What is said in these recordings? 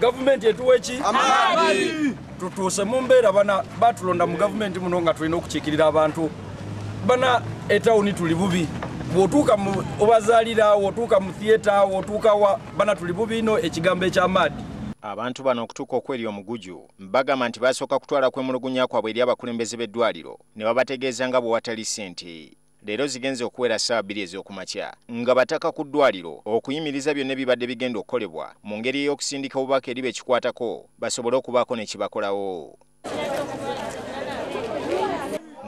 gavumenti etuwa eki? Tutuuse mu mbeera bana batulonda mu gavumenti muno nga tulina okukiikirira abantu. Bana etawuni tuli bubi. Bwotuuka obazaalira wotuuka mu theatre wotuuka wa bana tuli bubi ino ekigambo ekyamaadi. Abantu bano okutuuka okweri omuguju bagamba nti basooka kutwala kwemulugunya kwabwe eri abakulembeze b'eddwaliro. Ne babategeeza nga bwe watali ssente leero zigenze okuwera ssaawa bbiri ez'okumakya nga bataka ku ddwaliro okuyimiriza byonna ebibadde bigenda okukolebwa mu ngeri y'okusindika obubaka eri bekikwatako basobole okubaako ne kibakolawo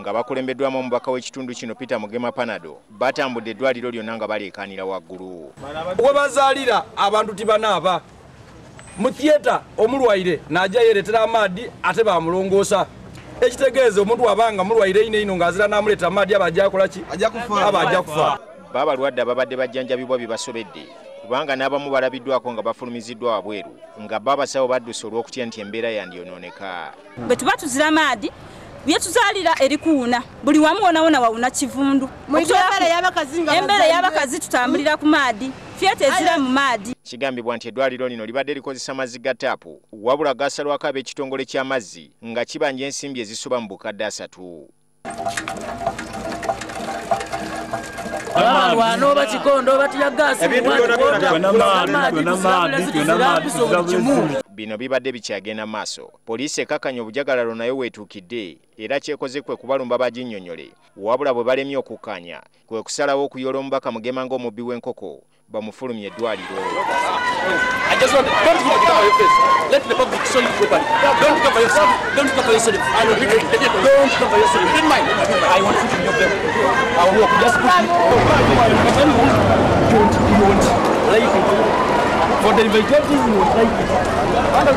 nga bakulembeddwamu omubaka w'ekitundu kino peter mugema panado batambudde eddwaliro lyonna nga baleekaanira waggulu. We bazaalira abantu tibanaaba mu theatre omulwaire n'ajja yeeretera amaadi ate bamulongoosa ekitegeeza omuntu wabanga mulwaire ino ino ng'azira n'amuleeta amaadi aba ajja kukola ki? Aba ajja kufa baabalwadde ababadde bajjanjabibwa bye basobedde kubanga n'abamu balabiddwako nga bafulumiziddwa wabweru nga babasawo badduse olw'okutya nti embeera yandyonooneka bwe tuba tuzira maadi byetuzaalira erikuwuna buli wamu wonawona wawuna kivundu. Embeera y'abakazi tutambulira ku maadi fyete ezira mu maadi kigambibwa nti eddwaliro lino libadde likozesa mazzi ga taapu wabula gasalwako ab'ekitongole ky'amazzi nga kibanja ensimbi ezisoba mu bukadde asatu abalwana oba kikondo oba tiyagasi bino bibadde bikyagenda maaso. Poliisi ekakanya obujagalalo nayo weetuukidde era kyekoze kwe kubalumba baginnyonnyole. Wabula bwe balemye okukkanya kwe kusalawo okuyoola omubaka mugema ng'omubbi w'enkoko bamufulumya eddwaliro ده البيتات دي من أنا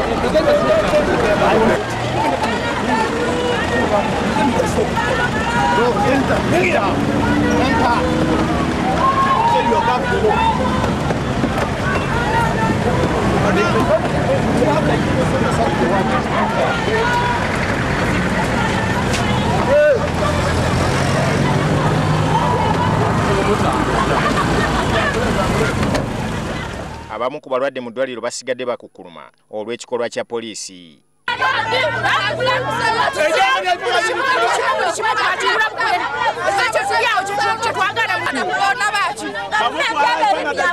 abamu ku balwadde mu ddwaliro basigadde bakukuluma olw'ekikolwa kya poliisi. Omwana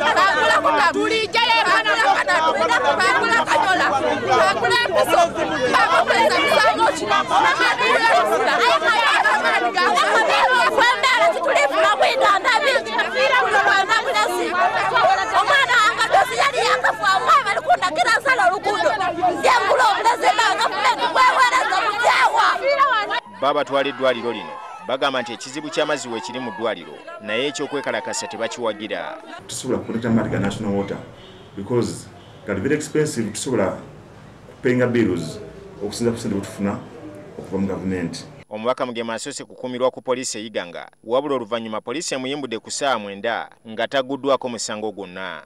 baabatwala eddwaliro lino. Bagamba nti ekizibu ky'amazzi weekiri mu ddwaliro naye ekyokwekalakasa tebakiwagira. Tusobola kukoleta amaati ga national water because gali very expensive tusobola kupenga bills okusinza ku sente bwetufuna okuva mu gavumenti. Omubaka mugema asoose kukuumirwa ku poliisi eyiganga wabula oluvannyuma poliisi emuyimbudde ku ssaawa mwenda nga taguddwako musango gwonna